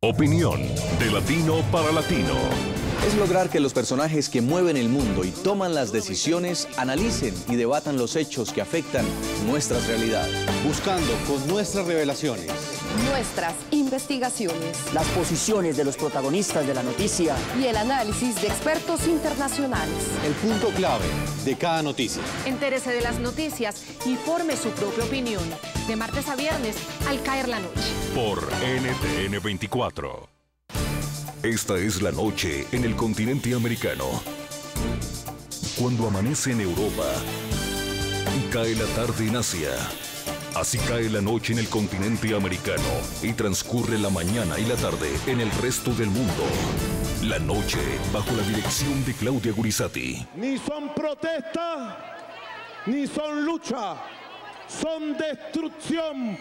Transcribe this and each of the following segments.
Opinión de latino para latino. Es lograr que los personajes que mueven el mundo y toman las decisiones analicen y debatan los hechos que afectan nuestras realidades. Buscando con nuestras revelaciones. Nuestras investigaciones. Las posiciones de los protagonistas de la noticia. Y el análisis de expertos internacionales. El punto clave de cada noticia. Entérese de las noticias y forme su propia opinión. De martes a viernes al caer la noche. Por NTN 24. Esta es la noche en el continente americano. Cuando amanece en Europa y cae la tarde en Asia. Así cae la noche en el continente americano y transcurre la mañana y la tarde en el resto del mundo. La noche bajo la dirección de Claudia Gurizati. Ni son protesta, ni son lucha, son destrucción.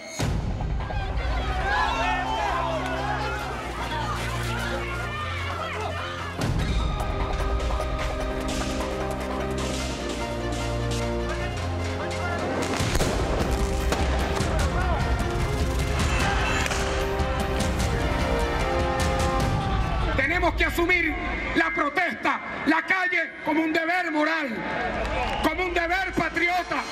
Tenemos que asumir la protesta, la calle como un deber moral, como un deber patriota.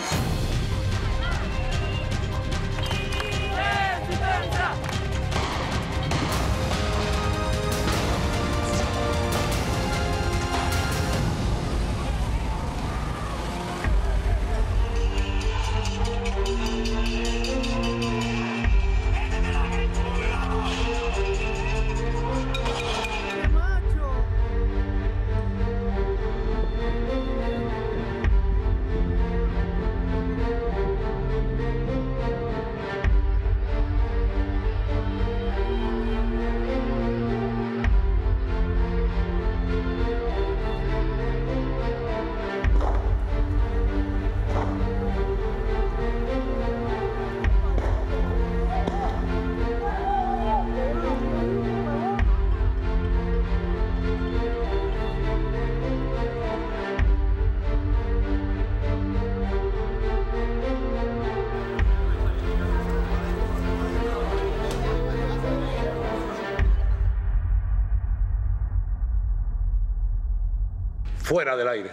Fuera del aire.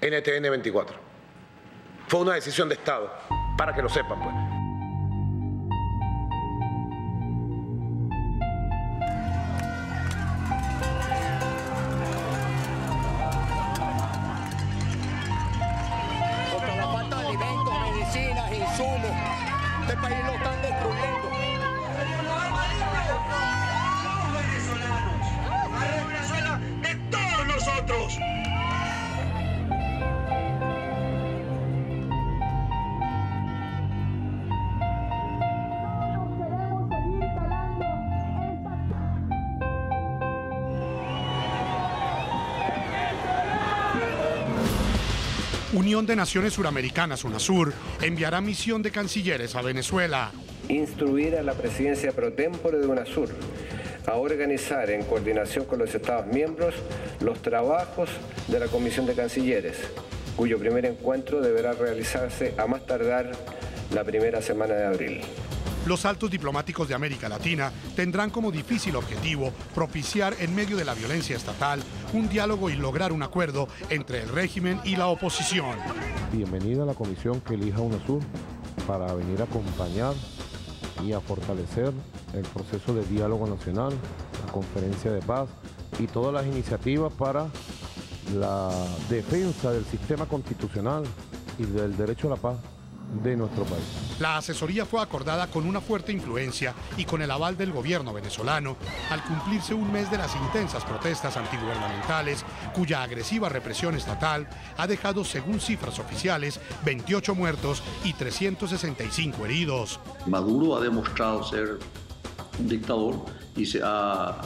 NTN 24. Fue una decisión de Estado, para que lo sepan, pues. Contra la falta de alimentos, medicinas, insumos. Este país lo están Unión de Naciones Suramericanas, UNASUR, enviará misión de cancilleres a Venezuela. Instruir a la presidencia pro tempore de UNASUR a organizar en coordinación con los Estados miembros los trabajos de la Comisión de Cancilleres, cuyo primer encuentro deberá realizarse a más tardar la primera semana de abril. Los altos diplomáticos de América Latina tendrán como difícil objetivo propiciar en medio de la violencia estatal un diálogo y lograr un acuerdo entre el régimen y la oposición. Bienvenida a la comisión que elija UNASUR para venir a acompañar y a fortalecer el proceso de diálogo nacional, la conferencia de paz y todas las iniciativas para la defensa del sistema constitucional y del derecho a la paz de nuestro país. La asesoría fue acordada con una fuerte influencia y con el aval del gobierno venezolano al cumplirse un mes de las intensas protestas antigubernamentales cuya agresiva represión estatal ha dejado, según cifras oficiales, 28 muertos y 365 heridos. Maduro ha demostrado ser un dictador y se ha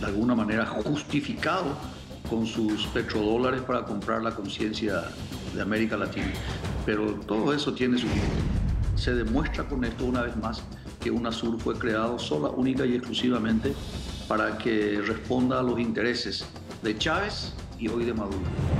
de alguna manera justificado con sus petrodólares para comprar la conciencia de América Latina. Pero todo eso tiene su límite. Se demuestra con esto una vez más que UNASUR fue creado sola, única y exclusivamente para que responda a los intereses de Chávez y hoy de Maduro.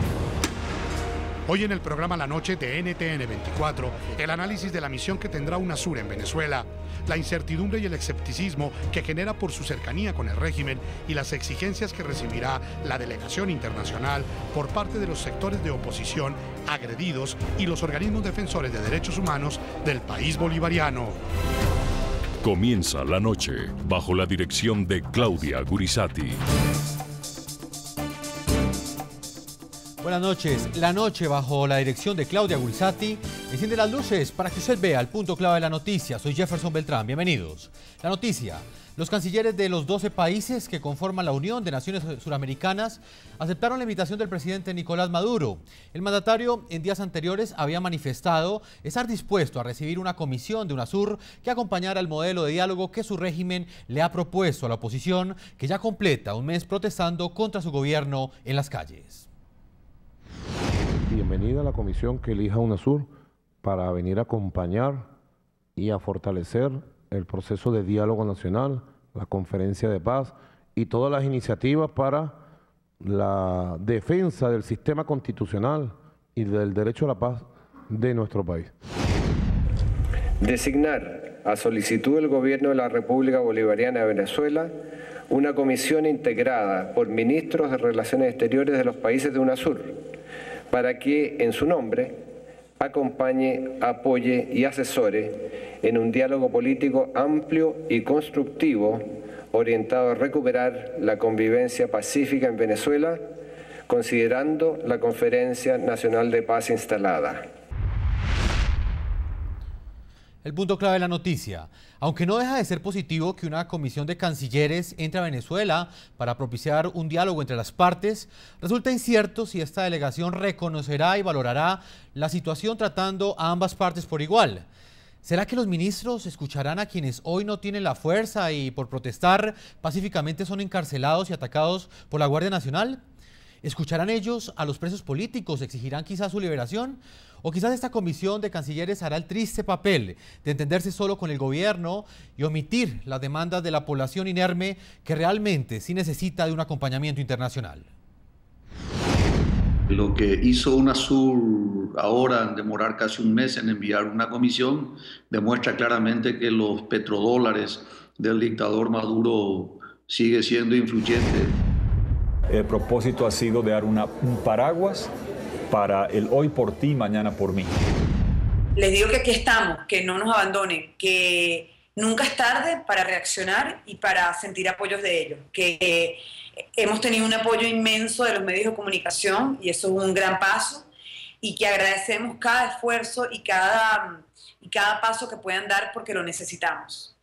Hoy en el programa La Noche de NTN 24, el análisis de la misión que tendrá UNASUR en Venezuela, la incertidumbre y el escepticismo que genera por su cercanía con el régimen y las exigencias que recibirá la delegación internacional por parte de los sectores de oposición agredidos y los organismos defensores de derechos humanos del país bolivariano. Comienza la noche bajo la dirección de Claudia Gurizati. Buenas noches. La noche bajo la dirección de Claudia Gulsati enciende las luces para que usted vea el punto clave de la noticia. Soy Jefferson Beltrán. Bienvenidos. La noticia. Los cancilleres de los 12 países que conforman la Unión de Naciones Suramericanas aceptaron la invitación del presidente Nicolás Maduro. El mandatario en días anteriores había manifestado estar dispuesto a recibir una comisión de UNASUR que acompañara el modelo de diálogo que su régimen le ha propuesto a la oposición, que ya completa un mes protestando contra su gobierno en las calles bienvenida a la comisión que elija UNASUR para venir a acompañar y a fortalecer el proceso de diálogo nacional, la conferencia de paz y todas las iniciativas para la defensa del sistema constitucional y del derecho a la paz de nuestro país. Designar a solicitud del Gobierno de la República Bolivariana de Venezuela una comisión integrada por ministros de Relaciones Exteriores de los países de UNASUR para que en su nombre acompañe, apoye y asesore en un diálogo político amplio y constructivo orientado a recuperar la convivencia pacífica en Venezuela, considerando la Conferencia Nacional de Paz instalada. El punto clave de la noticia. Aunque no deja de ser positivo que una comisión de cancilleres entre a Venezuela para propiciar un diálogo entre las partes, resulta incierto si esta delegación reconocerá y valorará la situación tratando a ambas partes por igual. ¿Será que los ministros escucharán a quienes hoy no tienen la fuerza y por protestar pacíficamente son encarcelados y atacados por la Guardia Nacional? ¿Escucharán ellos a los presos políticos? ¿Exigirán quizás su liberación? O quizás esta comisión de cancilleres hará el triste papel de entenderse solo con el gobierno y omitir las demandas de la población inerme que realmente sí necesita de un acompañamiento internacional. Lo que hizo UNASUR ahora, en demorar casi un mes en enviar una comisión, demuestra claramente que los petrodólares del dictador Maduro sigue siendo influyente. El propósito ha sido de dar una, un paraguas para el hoy por ti, mañana por mí. Les digo que aquí estamos, que no nos abandonen, que nunca es tarde para reaccionar y para sentir apoyos de ellos, que hemos tenido un apoyo inmenso de los medios de comunicación y eso es un gran paso y que agradecemos cada esfuerzo y cada, y cada paso que puedan dar porque lo necesitamos.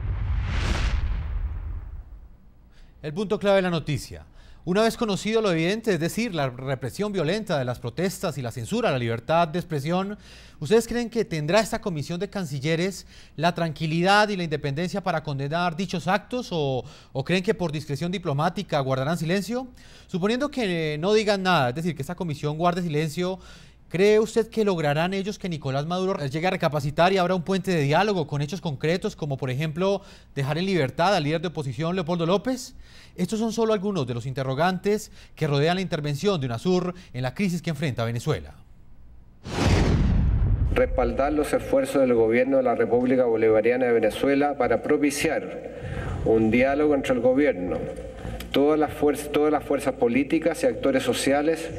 El punto clave de la noticia. Una vez conocido lo evidente, es decir, la represión violenta de las protestas y la censura a la libertad de expresión, ¿ustedes creen que tendrá esta comisión de cancilleres la tranquilidad y la independencia para condenar dichos actos o, o creen que por discreción diplomática guardarán silencio? Suponiendo que no digan nada, es decir, que esta comisión guarde silencio, ¿Cree usted que lograrán ellos que Nicolás Maduro llegue a recapacitar y habrá un puente de diálogo con hechos concretos, como por ejemplo dejar en libertad al líder de oposición Leopoldo López? Estos son solo algunos de los interrogantes que rodean la intervención de UNASUR en la crisis que enfrenta Venezuela. Respaldar los esfuerzos del gobierno de la República Bolivariana de Venezuela para propiciar un diálogo entre el gobierno, todas las, fuerzas, todas las fuerzas políticas y actores sociales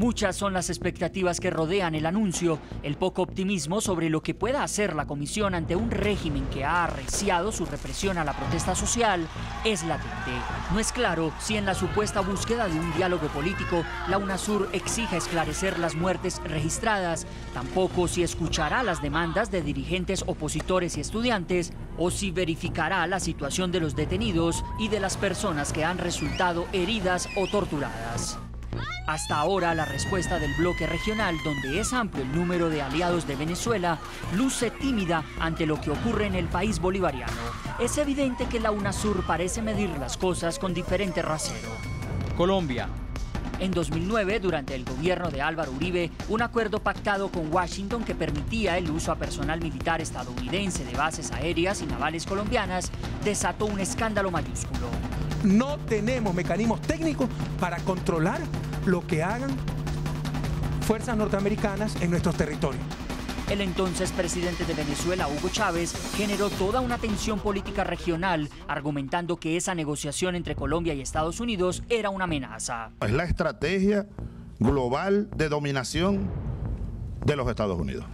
Muchas son las expectativas que rodean el anuncio, el poco optimismo sobre lo que pueda hacer la comisión ante un régimen que ha arreciado su represión a la protesta social es latente. No es claro si en la supuesta búsqueda de un diálogo político la UNASUR exija esclarecer las muertes registradas, tampoco si escuchará las demandas de dirigentes opositores y estudiantes o si verificará la situación de los detenidos y de las personas que han resultado heridas o torturadas. Hasta ahora la respuesta del bloque regional, donde es amplio el número de aliados de Venezuela, luce tímida ante lo que ocurre en el país bolivariano. Es evidente que la UNASUR parece medir las cosas con diferente rasero. Colombia. En 2009, durante el gobierno de Álvaro Uribe, un acuerdo pactado con Washington que permitía el uso a personal militar estadounidense de bases aéreas y navales colombianas desató un escándalo mayúsculo no tenemos mecanismos técnicos para controlar lo que hagan fuerzas norteamericanas en nuestros territorios. El entonces presidente de Venezuela, Hugo Chávez, generó toda una tensión política regional, argumentando que esa negociación entre Colombia y Estados Unidos era una amenaza. Es la estrategia global de dominación de los Estados Unidos.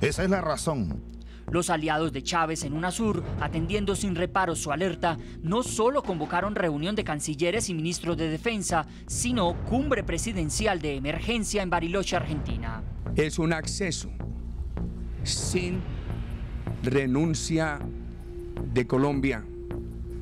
Esa es la razón. Los aliados de Chávez en UNASUR, atendiendo sin reparo su alerta, no solo convocaron reunión de cancilleres y ministros de defensa, sino cumbre presidencial de emergencia en Bariloche, Argentina. Es un acceso sin renuncia de Colombia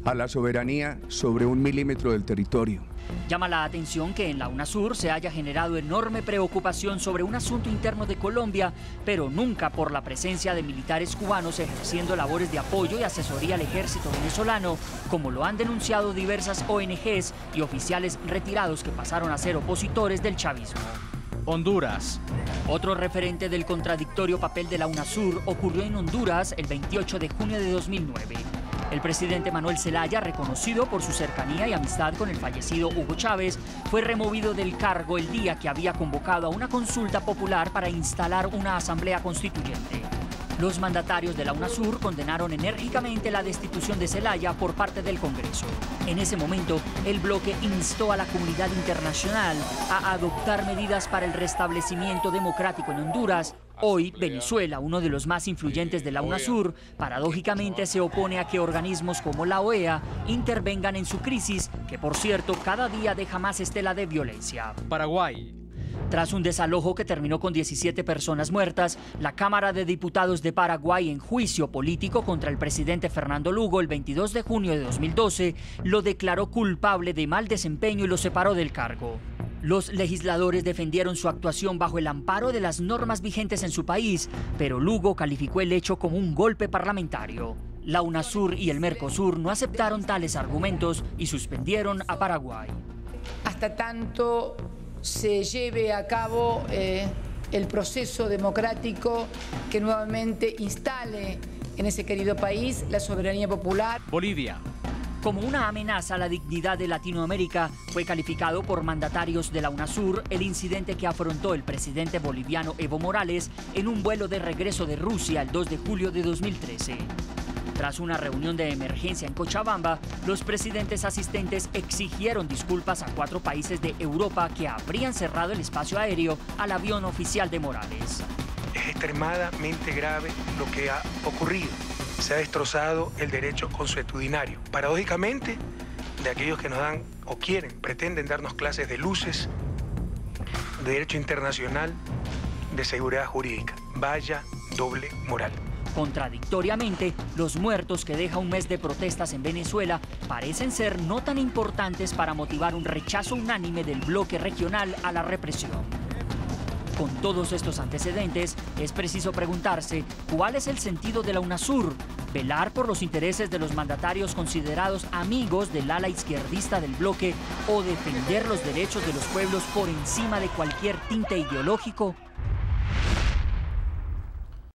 a la soberanía sobre un milímetro del territorio. Llama la atención que en la UNASUR se haya generado enorme preocupación sobre un asunto interno de Colombia, pero nunca por la presencia de militares cubanos ejerciendo labores de apoyo y asesoría al ejército venezolano, como lo han denunciado diversas ONGs y oficiales retirados que pasaron a ser opositores del chavismo. Honduras. Otro referente del contradictorio papel de la UNASUR ocurrió en Honduras el 28 de junio de 2009. El presidente Manuel Zelaya, reconocido por su cercanía y amistad con el fallecido Hugo Chávez, fue removido del cargo el día que había convocado a una consulta popular para instalar una asamblea constituyente. Los mandatarios de la UNASUR condenaron enérgicamente la destitución de Zelaya por parte del Congreso. En ese momento, el bloque instó a la comunidad internacional a adoptar medidas para el restablecimiento democrático en Honduras. Hoy, Venezuela, uno de los más influyentes de la UNASUR, paradójicamente se opone a que organismos como la OEA intervengan en su crisis, que por cierto cada día deja más estela de violencia. Paraguay, tras un desalojo que terminó con 17 personas muertas, la Cámara de Diputados de Paraguay en juicio político contra el presidente Fernando Lugo el 22 de junio de 2012 lo declaró culpable de mal desempeño y lo separó del cargo. Los legisladores defendieron su actuación bajo el amparo de las normas vigentes en su país, pero Lugo calificó el hecho como un golpe parlamentario. La UNASUR y el Mercosur no aceptaron tales argumentos y suspendieron a Paraguay. Hasta tanto se lleve a cabo eh, el proceso democrático que nuevamente instale en ese querido país la soberanía popular. Bolivia. Como una amenaza a la dignidad de Latinoamérica, fue calificado por mandatarios de la UNASUR el incidente que afrontó el presidente boliviano Evo Morales en un vuelo de regreso de Rusia el 2 de julio de 2013. Tras una reunión de emergencia en Cochabamba, los presidentes asistentes exigieron disculpas a cuatro países de Europa que habrían cerrado el espacio aéreo al avión oficial de Morales. Es extremadamente grave lo que ha ocurrido. Se ha destrozado el derecho consuetudinario. Paradójicamente, de aquellos que nos dan o quieren, pretenden darnos clases de luces, de derecho internacional, de seguridad jurídica. Vaya doble moral. Contradictoriamente, los muertos que deja un mes de protestas en Venezuela parecen ser no tan importantes para motivar un rechazo unánime del bloque regional a la represión. Con todos estos antecedentes, es preciso preguntarse cuál es el sentido de la UNASUR, velar por los intereses de los mandatarios considerados amigos del ala izquierdista del bloque o defender los derechos de los pueblos por encima de cualquier tinte ideológico